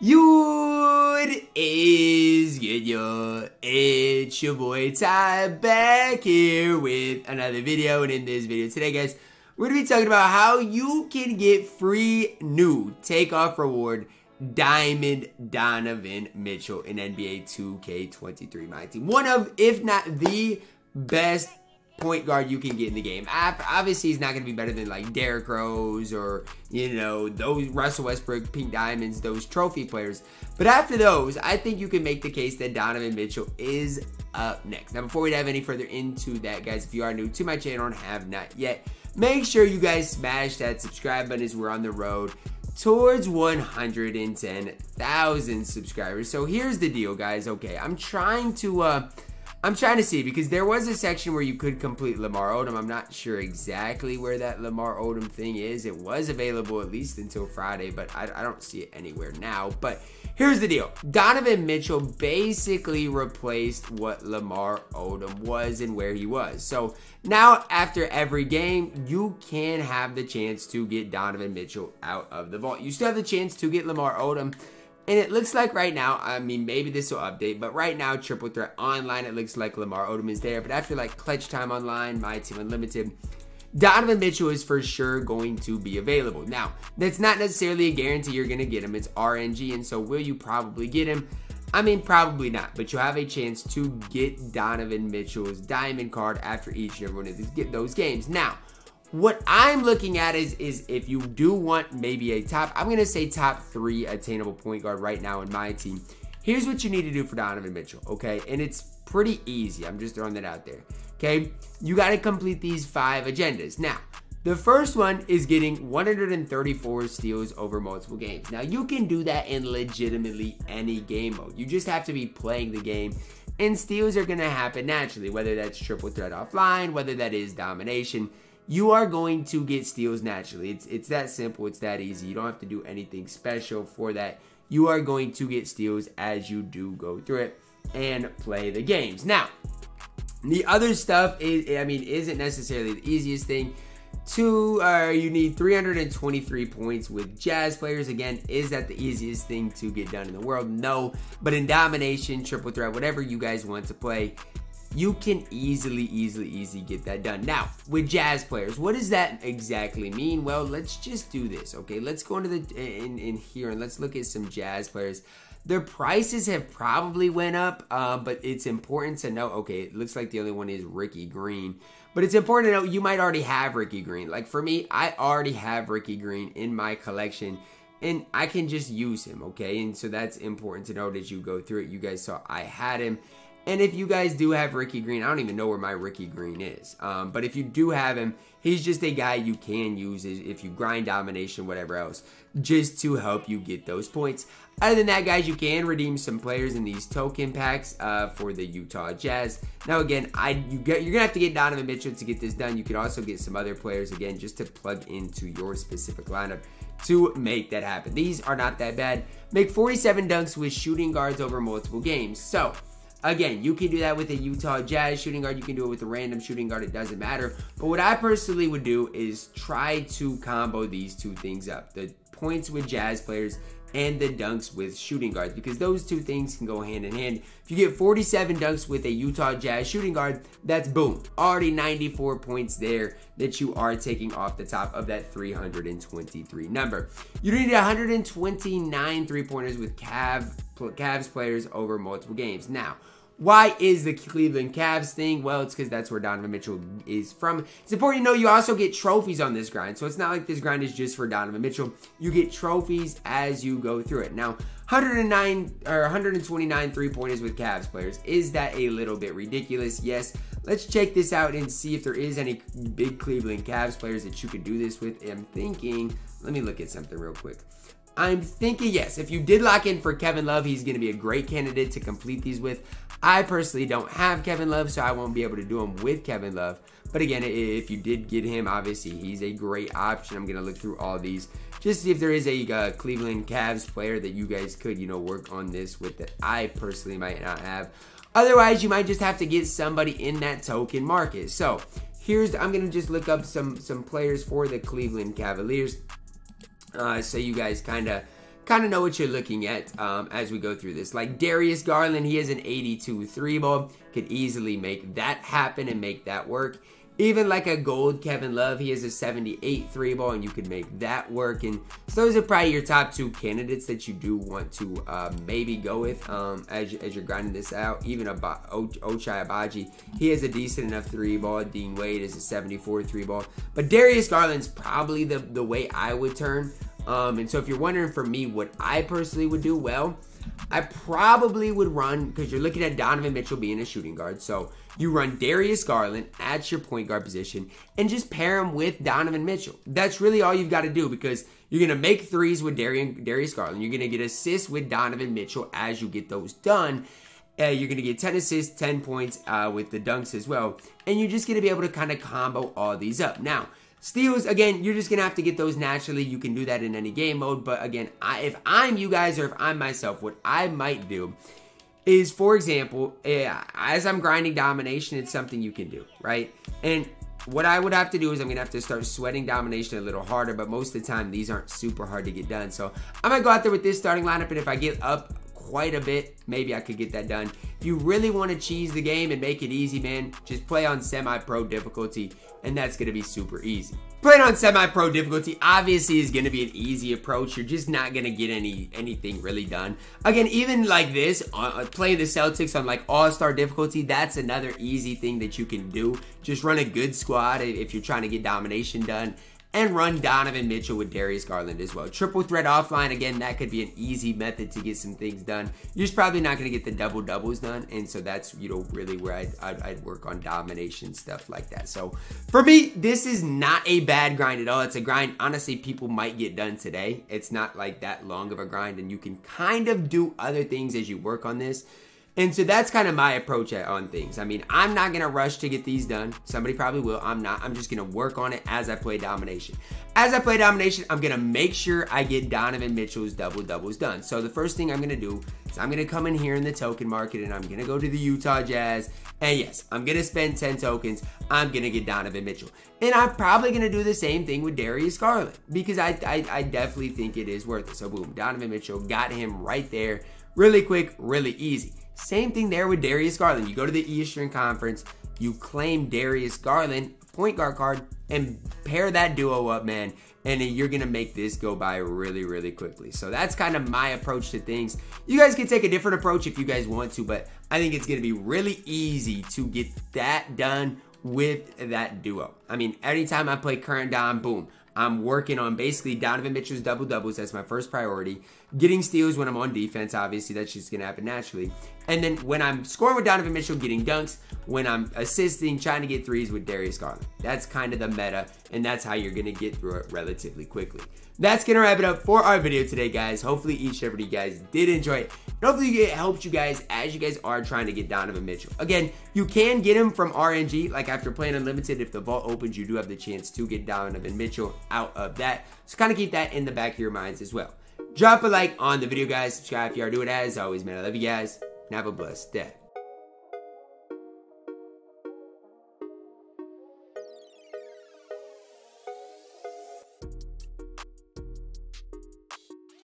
What is good, yo? It's your boy Ty back here with another video. And in this video today, guys, we're to be talking about how you can get free new takeover reward Diamond Donovan Mitchell in NBA 2K23, my team. One of, if not the best point guard you can get in the game. Obviously, he's not going to be better than like Derrick Rose or, you know, those Russell Westbrook, Pink Diamonds, those trophy players. But after those, I think you can make the case that Donovan Mitchell is up next. Now, before we dive any further into that, guys, if you are new to my channel and have not yet, make sure you guys smash that subscribe button as we're on the road towards 110,000 subscribers. So here's the deal, guys. Okay, I'm trying to, uh, I'm trying to see because there was a section where you could complete Lamar Odom. I'm not sure exactly where that Lamar Odom thing is. It was available at least until Friday, but I, I don't see it anywhere now. But here's the deal Donovan Mitchell basically replaced what Lamar Odom was and where he was. So now, after every game, you can have the chance to get Donovan Mitchell out of the vault. You still have the chance to get Lamar Odom. And it looks like right now, I mean, maybe this will update, but right now, Triple Threat Online, it looks like Lamar Odom is there. But after like Clutch Time Online, My Team Unlimited, Donovan Mitchell is for sure going to be available. Now, that's not necessarily a guarantee you're going to get him. It's RNG, and so will you probably get him? I mean, probably not, but you have a chance to get Donovan Mitchell's diamond card after each and every one of these, get those games. Now, what I'm looking at is is if you do want maybe a top, I'm gonna say top three attainable point guard right now in my team. Here's what you need to do for Donovan Mitchell, okay? And it's pretty easy. I'm just throwing that out there. Okay, you got to complete these five agendas. Now, the first one is getting 134 steals over multiple games. Now, you can do that in legitimately any game mode. You just have to be playing the game, and steals are going to happen naturally, whether that's triple threat offline, whether that is domination you are going to get steals naturally. It's it's that simple. It's that easy. You don't have to do anything special for that. You are going to get steals as you do go through it and play the games. Now, the other stuff is I mean isn't necessarily the easiest thing. Two, uh, you need 323 points with Jazz players. Again, is that the easiest thing to get done in the world? No. But in domination, triple threat, whatever you guys want to play, you can easily, easily, easily get that done. Now, with jazz players, what does that exactly mean? Well, let's just do this, okay? Let's go into the in, in here and let's look at some jazz players. Their prices have probably went up, uh, but it's important to know. Okay, it looks like the only one is Rickey Green, but it's important to know you might already have Rickey Green. Like for me, I already have Rickey Green in my collection and I can just use him, okay? And so that's important to know as you go through it. You guys saw I had him. And if you guys do have Rickey Green, I don't even know where my Rickey Green is. Um, but if you do have him, he's just a guy you can use if you grind domination, whatever else, just to help you get those points. Other than that, guys, you can redeem some players in these token packs uh, for the Utah Jazz. Now, again, I you get you're gonna have to get Donovan Mitchell to get this done. You can also get some other players again just to plug into your specific lineup to make that happen. These are not that bad. Make 47 dunks with shooting guards over multiple games. So Again, you can do that with a Utah Jazz shooting guard. You can do it with a random shooting guard. It doesn't matter. But what I personally would do is try to combo these two things up. The points with Jazz players and the dunks with shooting guards because those two things can go hand in hand. If you get 47 dunks with a Utah Jazz shooting guard, that's boom. Already 94 points there that you are taking off the top of that 323 number. You need 129 three pointers with Cav, Cavs players over multiple games. Now, why is the Cleveland Cavs thing? Well, it's because that's where Donovan Mitchell is from. It's important to know you also get trophies on this grind. So it's not like this grind is just for Donovan Mitchell. You get trophies as you go through it. Now, 109 or 129 three pointers with Cavs players. Is that a little bit ridiculous? Yes. Let's check this out and see if there is any big Cleveland Cavs players that you could do this with. I'm thinking, let me look at something real quick. I'm thinking, yes, if you did lock in for Kevin Love, he's going to be a great candidate to complete these with. I personally don't have Kevin Love, so I won't be able to do them with Kevin Love. But again, if you did get him, obviously he's a great option. I'm going to look through all these just to see if there is a uh, Cleveland Cavs player that you guys could, you know, work on this with that I personally might not have. Otherwise, you might just have to get somebody in that token market. So here's, I'm going to just look up some, some players for the Cleveland Cavaliers. Uh, so you guys kind of kind of know what you're looking at um, as we go through this. Like Darius Garland, he has an 82 three ball, could easily make that happen and make that work. Even like a gold Kevin Love, he has a 78 three ball, and you could make that work. And so those are probably your top two candidates that you do want to uh, maybe go with um, as, as you're grinding this out. Even Ab- Ochai Agbaji, he has a decent enough three ball. Dean Wade is a 74 three ball. But Darius Garland's probably the, the way I would turn. Um, and so if you're wondering for me what I personally would do, well, I probably would run because you're looking at Donovan Mitchell being a shooting guard. So you run Darius Garland at your point guard position and just pair him with Donovan Mitchell. That's really all you've got to do because you're going to make threes with Darius Garland. You're going to get assists with Donovan Mitchell as you get those done. Uh, you're going to get 10 assists, 10 points uh, with the dunks as well. And you're just going to be able to kind of combo all these up. Now, Steals, again, you're just going to have to get those naturally. You can do that in any game mode. But again, I, if I'm you guys or if I'm myself, what I might do is, for example, uh, as I'm grinding domination, it's something you can do, right? And what I would have to do is I'm going to have to start sweating domination a little harder. But most of the time, these aren't super hard to get done. So I might go out there with this starting lineup. And if I get up quite a bit, maybe I could get that done. If you really want to cheese the game and make it easy, man, just play on semi-pro difficulty, and that's going to be super easy. Playing on semi-pro difficulty obviously is going to be an easy approach. You're just not going to get any anything really done. Again, even like this, uh, uh, playing the Celtics on like all-star difficulty, that's another easy thing that you can do. Just run a good squad if you're trying to get domination done and run Donovan Mitchell with Darius Garland as well. Triple threat offline, again, that could be an easy method to get some things done. You're just probably not going to get the double doubles done, and so that's you know really where I'd, I'd, I'd, work on domination stuff like that. So for me, this is not a bad grind at all. It's a grind. Honestly, people might get done today. It's not like that long of a grind, and you can kind of do other things as you work on this. And so that's kind of my approach on things. I mean, I'm not going to rush to get these done. Somebody probably will. I'm not. I'm just going to work on it as I play domination. As I play domination, I'm going to make sure I get Donovan Mitchell's double doubles done. So the first thing I'm going to do is I'm going to come in here in the token market and I'm going to go to the Utah Jazz. And yes, I'm going to spend 10 tokens. I'm going to get Donovan Mitchell. And I'm probably going to do the same thing with Darius Garland because I, I, I definitely think it is worth it. So boom, Donovan Mitchell got him right there. Really quick, really easy. Same thing there with Darius Garland. You go to the Eastern Conference, you claim Darius Garland, point guard card, and pair that duo up, man. And you're gonna make this go by really, really quickly. So that's kind of my approach to things. You guys can take a different approach if you guys want to, but I think it's gonna be really easy to get that done with that duo. I mean, anytime I play current Dom, boom, I'm working on basically Donovan Mitchell's double doubles. That's my first priority. Getting steals when I'm on defense, obviously, that's just going to happen naturally. And then when I'm scoring with Donovan Mitchell, getting dunks. When I'm assisting, trying to get threes with Darius Garland. That's kind of the meta, and that's how you're to get through it relatively quickly. That's to wrap it up for our video today, guys. Hopefully, each and every you guys did enjoy it. And hopefully, it helped you guys as you guys are trying to get Donovan Mitchell. Again, you can get him from RNG. Like after playing Unlimited, if the vault opens, you do have the chance to get Donovan Mitchell out of that. So kind of keep that in the back of your minds as well. Drop a like on the video, guys. Subscribe if you are doing it. As always, man, I love you guys. And have a blessed day.